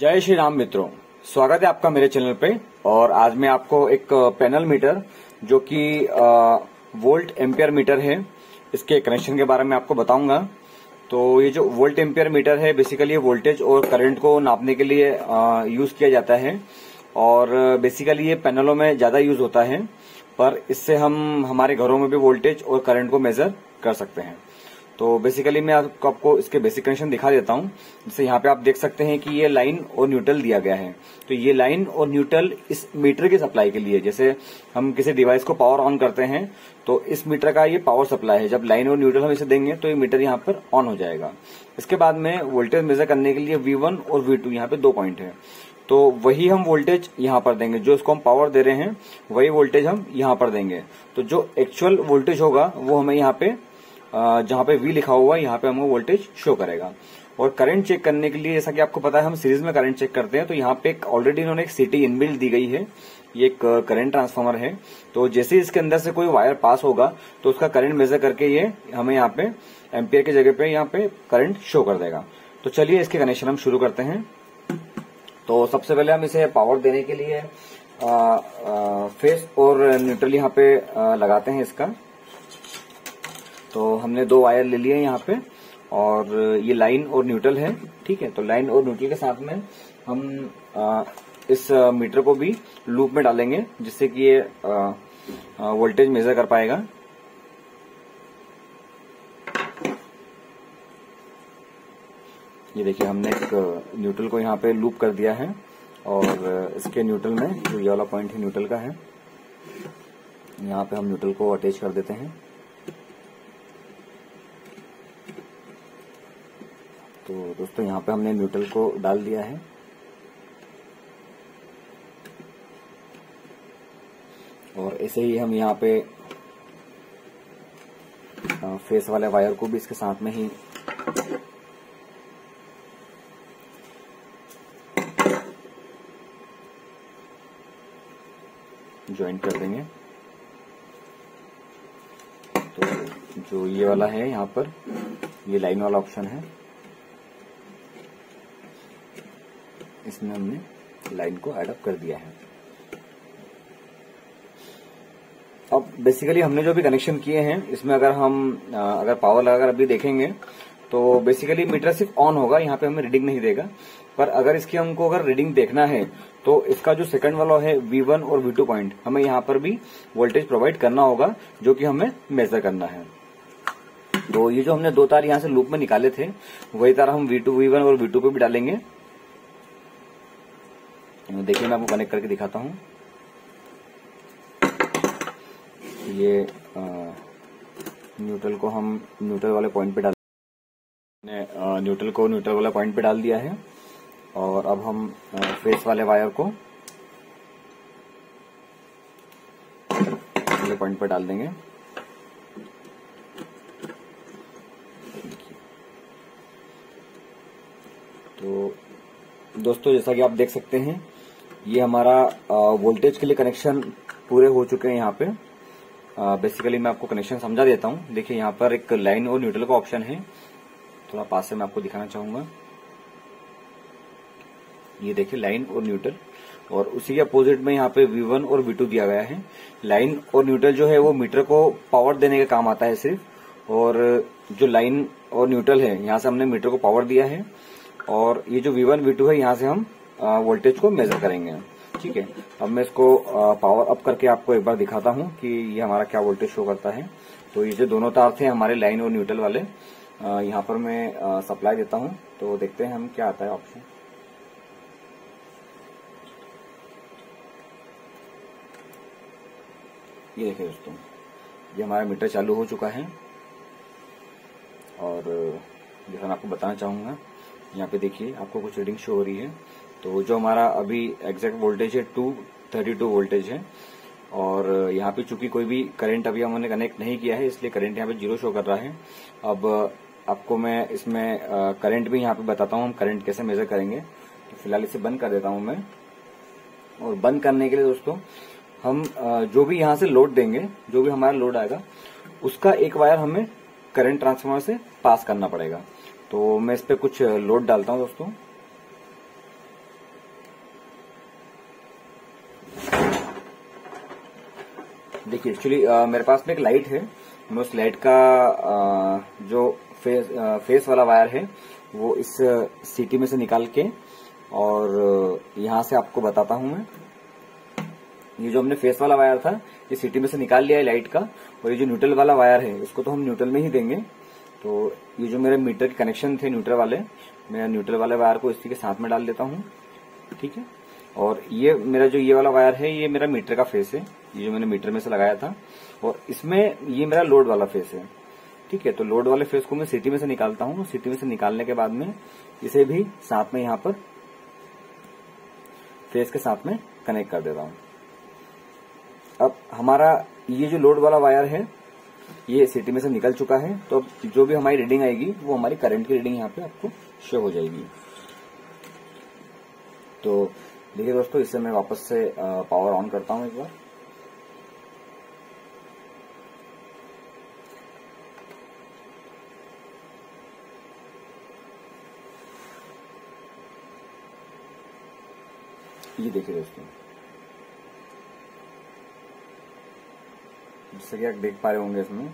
जय श्री राम मित्रों, स्वागत है आपका मेरे चैनल पे। और आज मैं आपको एक पैनल मीटर, जो कि वोल्ट एम्पियर मीटर है, इसके कनेक्शन के बारे में आपको बताऊँगा। तो ये जो वोल्ट एम्पियर मीटर है बेसिकली ये वोल्टेज और करंट को नापने के लिए यूज़ किया जाता है। और बेसिकली ये पैनलों में ज़्यादा यूज़ होता है, पर इससे हम, हमारे घरों में भी वोल्टेज और करंट को मेजर कर सकते हैं। तो बेसिकली मैं आपको, आपको इसके बेसिक कनेक्शन दिखा देता हूँ। जैसे यहाँ पे आप देख सकते हैं कि ये लाइन और न्यूट्रल दिया गया है। तो ये लाइन और न्यूट्रल इस मीटर की सप्लाई के लिए जैसे हम किसी डिवाइस को पावर ऑन करते हैं तो इस मीटर का ये पावर सप्लाई है। जब लाइन और न्यूट्रल हम इसे देंगे तो ये मीटर यहाँ पर ऑन हो जाएगा। इसके बाद में वोल्टेज मेजर करने के लिए वी वन और वी टू यहाँ पे दो पॉइंट है। तो वही हम वोल्टेज यहाँ पर देंगे। जो इसको हम पावर दे रहे हैं वही वोल्टेज हम यहाँ पर देंगे। तो जो एक्चुअल वोल्टेज होगा वो हमें यहाँ पे जहाँ पे वी लिखा हुआ है यहाँ पे हमको वोल्टेज शो करेगा। और करंट चेक करने के लिए जैसा कि आपको पता है हम सीरीज़ में करंट चेक करते हैं तो यहाँ पे ऑलरेडी इन्होंने एक सिटी इनबिल्ड दी गई है। ये एक करंट ट्रांसफार्मर है। तो जैसे इसके अंदर से कोई वायर पास होगा तो उसका करंट मेजर करके ये हमें यहाँ पे एम्पियर की जगह पे यहाँ पे करंट शो कर देगा। तो चलिए इसके कनेक्शन हम शुरू करते हैं। तो सबसे पहले हम इसे पावर देने के लिए आ, आ, फेस और न्यूट्रल यहाँ पे आ, लगाते हैं इसका। तो हमने दो वायर ले लिए यहाँ पे और ये लाइन और न्यूट्रल है ठीक है? तो लाइन और न्यूट्रल के साथ में हम आ, इस मीटर को भी लूप में डालेंगे जिससे कि ये वोल्टेज मेजर कर पाएगा। ये देखिए हमने एक न्यूट्रल को यहाँ पे लूप कर दिया है और इसके न्यूट्रल में जो ये वाला पॉइंट है न्यूट्रल का है यहाँ पे हम न्यूट्रल को अटैच कर देते हैं। तो दोस्तों, यहाँ पे हमने न्यूट्रल को डाल दिया है। और ऐसे ही हम यहाँ पे फेस वाले वायर को भी इसके साथ में ही ज्वाइंट कर देंगे। तो जो ये वाला है यहाँ पर, ये लाइन वाला ऑप्शन है। इसमें हमने लाइन को एडअप कर दिया है। अब बेसिकली हमने जो भी कनेक्शन किए हैं इसमें अगर हम अगर पावर लगाकर अभी देखेंगे तो बेसिकली मीटर सिर्फ़ ऑन होगा यहाँ पे हमें रीडिंग नहीं देगा। पर अगर इसकी हमको अगर रीडिंग देखना है तो इसका जो सेकंड वाला है V1 और V2 पॉइंट हमें यहाँ पर भी वोल्टेज प्रोवाइड करना होगा जो कि हमें मेजर करना है। तो ये जो हमने दो तार यहाँ से लूप में निकाले थे वही तार हम V2, V1 और V2 पे भी डालेंगे। देखिए, मैं आपको कनेक्ट करके दिखाता हूँ। ये न्यूट्रल को हम न्यूट्रल वाले पॉइंट पे डाल न्यूट्रल को न्यूट्रल वाले पॉइंट पे डाल दिया है। और अब हम फेस वाले वायर को पॉइंट पे डाल देंगे। तो दोस्तों, जैसा कि आप देख सकते हैं ये हमारा वोल्टेज के लिए कनेक्शन पूरे हो चुके हैं यहाँ पे। बेसिकली मैं आपको कनेक्शन समझा देता हूँ। देखिए, यहाँ पर एक लाइन और न्यूट्रल का ऑप्शन है। थोड़ा पास से मैं आपको दिखाना चाहूँगा। ये देखिए लाइन और न्यूट्रल और उसी के अपोजिट में यहाँ पे V1 और V2 दिया गया है। लाइन और न्यूट्रल जो है, वो मीटर को पावर देने का काम आता है सिर्फ़। और जो लाइन और न्यूट्रल है, यहाँ से हमने मीटर को पावर दिया है। और ये जो V1 V2 है, यहाँ से हम वोल्टेज को मेजर करेंगे ठीक है? अब मैं इसको पावर अप करके आपको एक बार दिखाता हूँ कि ये हमारा क्या वोल्टेज शो करता है। तो ये जो दोनों तार थे हमारे लाइन और न्यूट्रल वाले यहाँ पर मैं सप्लाई देता हूँ। तो देखते हैं हम क्या आता है ऑप्शन ये देखिए दोस्तों, ये हमारा मीटर चालू हो चुका है। और, जैसा मैं आपको बताना चाहूँगा, यहाँ पे देखिए आपको कुछ रीडिंग शो हो रही है। तो जो हमारा अभी एग्जैक्ट वोल्टेज है टू थर्टी टू वोल्टेज है। और यहाँ पे चूँकि कोई भी करंट अभी हमने कनेक्ट नहीं किया है, इसलिए करंट यहाँ पे ज़ीरो शो कर रहा है। अब आपको मैं इसमें करंट भी यहाँ पे बताता हूँ, हम करंट कैसे मेजर करेंगे। तो फ़िलहाल इसे बंद कर देता हूँ मैं। और बंद करने के लिए दोस्तों, हम जो भी यहाँ से लोड देंगे, जो भी हमारा लोड आएगा, उसका एक वायर हमें करंट ट्रांसफार्मर से पास करना पड़ेगा। तो मैं इस पर कुछ लोड डालता हूँ दोस्तों। देखिए एक्चुअली मेरे पास में एक लाइट है। मैं उस लाइट का आ, जो फेस आ, फेस वाला वायर है वो इस सीटी में से निकाल के और यहाँ से आपको बताता हूँ मैं। ये जो हमने फेस वाला वायर था ये सीटी में से निकाल लिया है लाइट का और ये जो न्यूट्रल वाला वायर है इसको तो हम न्यूट्रल में ही देंगे। तो ये जो मेरे मीटर के कनेक्शन थे न्यूट्रल वाले मैं न्यूट्रल वाले वायर को इसी के साथ में डाल देता हूँ। ठीक है? और ये मेरा जो ये वाला वायर है ये मेरा मीटर का फेस है। ये जो मैंने मीटर में से लगाया था और इसमें ये मेरा लोड वाला फेस है। ठीक है तो लोड वाले फेस को मैं सिटी में से निकालता हूँ, सिटी में से निकालने के बाद में इसे भी साथ में यहाँ पर फेस के साथ में कनेक्ट कर देता हूँ। अब हमारा ये जो लोड वाला वायर है, ये सिटी में से निकल चुका है तो जो भी हमारी रीडिंग आएगी, वो हमारी करंट की रीडिंग यहाँ पे आपको शो हो जाएगी। तो देखिए दोस्तों, इससे मैं वापस से पावर ऑन करता हूँ एक बार। ये देखिए दोस्तों जैसे कि आप देख पा रहे होंगे इसमें।